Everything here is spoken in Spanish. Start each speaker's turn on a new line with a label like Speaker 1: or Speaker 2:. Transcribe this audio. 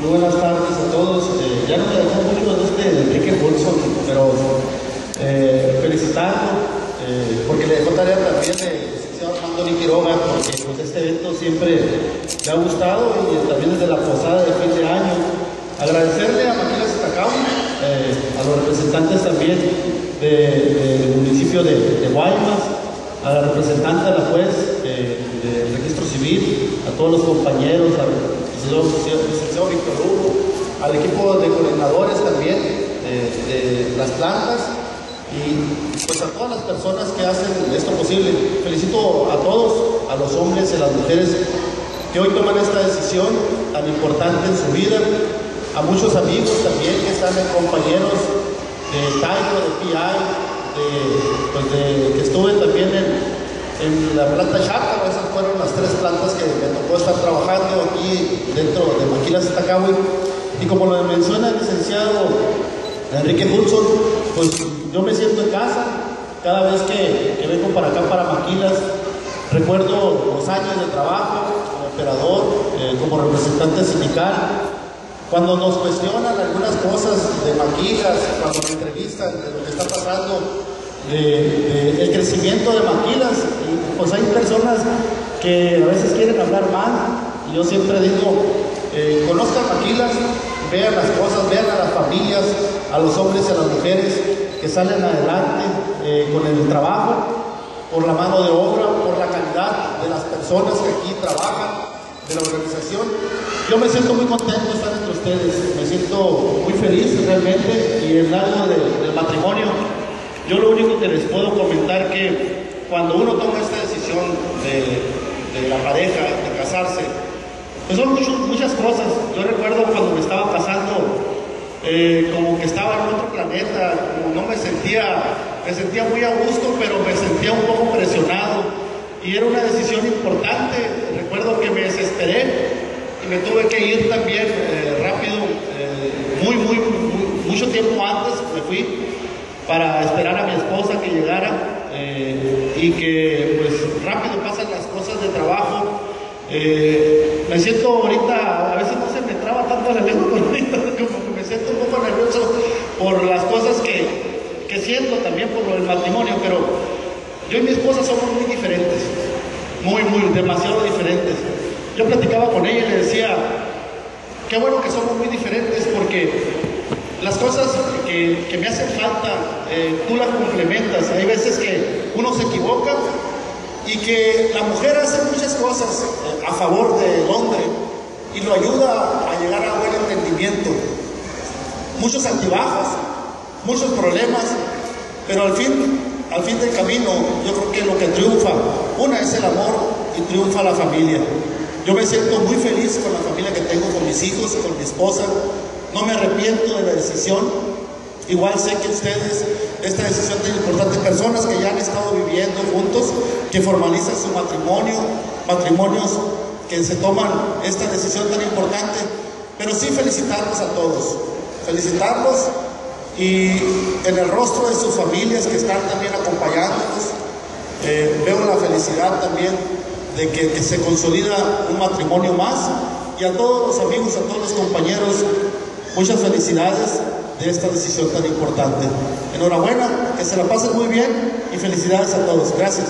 Speaker 1: Muy buenas tardes a todos. Eh, ya no me dejó mucho de este Enrique Wilson, pero eh, felicitarlo, eh, porque le dejó tarea también de licenciado Armando Quiroga, porque pues, este evento siempre me ha gustado y también desde la posada de fin de año. Agradecerle a Maquila Zitacao, a los representantes también del municipio de, de Guaymas, a la representante de la juez del registro civil, a todos los compañeros, al licenciado Víctor Hugo, al equipo de coordinadores también de, las plantas y pues a todas las personas que hacen esto posible. Felicito a todos, a los hombres y a las mujeres que hoy toman esta decisión tan importante en su vida, a muchos amigos también que están compañeros de Tairo, de PI, pues estuve también en, la planta Chácaro, esas fueron las tres plantas que me tocó estar trabajando aquí dentro de Maquilas Itacahui. Y como lo menciona el licenciado Enrique Hudson, pues yo me siento en casa cada vez que, vengo para acá, para Maquilas. Recuerdo los años de trabajo como operador, eh, como representante sindical, cuando nos cuestionan algunas cosas de maquilas, cuando me entrevistan de lo que está pasando, de, el crecimiento de maquilas, pues hay personas que a veces quieren hablar mal, y yo siempre digo, eh, conozcan maquilas, vean las cosas, vean a las familias, a los hombres y a las mujeres que salen adelante eh, con el trabajo, por la mano de obra, por la calidad de las personas que aquí trabajan, de la organización. Yo me siento muy contento de estar entre ustedes, me siento muy feliz realmente y en algo del matrimonio, yo lo único que les puedo comentar que cuando uno toma esta decisión de, la pareja, de casarse, pues son muchas cosas. Yo recuerdo cuando me estaba casando, eh, como que estaba en otro planeta, no me sentía, me sentía muy a gusto, pero me sentía un poco presionado. Y era una decisión importante. Recuerdo que me desesperé y me tuve que ir también eh, rápido, eh, muy, muy, mucho tiempo antes me fui para esperar a mi esposa que llegara eh, y que pues rápido pasan las cosas de trabajo. me siento ahorita, a veces no se me traba tanto la lengua, como que me siento un poco nervioso por las cosas que, que siento también por del matrimonio, pero yo y mi esposa somos muy diferentes, muy, muy, demasiado diferentes. Yo platicaba con ella y le decía, qué bueno que somos muy diferentes porque las cosas que, me hacen falta, eh, tú las complementas. Hay veces que uno se equivoca y que la mujer hace muchas cosas eh, a favor del hombre y lo ayuda a llegar a buen entendimiento. Muchos altibajos, muchos problemas, pero al fin, al fin del camino, yo creo que lo que triunfa, una es el amor y triunfa la familia. Yo me siento muy feliz con la familia que tengo, con mis hijos, con mi esposa. No me arrepiento de la decisión. Igual sé que ustedes, esta decisión tan importante, personas que ya han estado viviendo juntos, que formalizan su matrimonio, matrimonios que se toman esta decisión tan importante, pero sí felicitarlos a todos, felicitarlos y en el rostro de sus familias que están también acompañándonos, eh, veo la felicidad también de que, se consolida un matrimonio más. Y a todos los amigos, a todos los compañeros, muchas felicidades de esta decisión tan importante. Enhorabuena, que se la pasen muy bien y felicidades a todos. Gracias.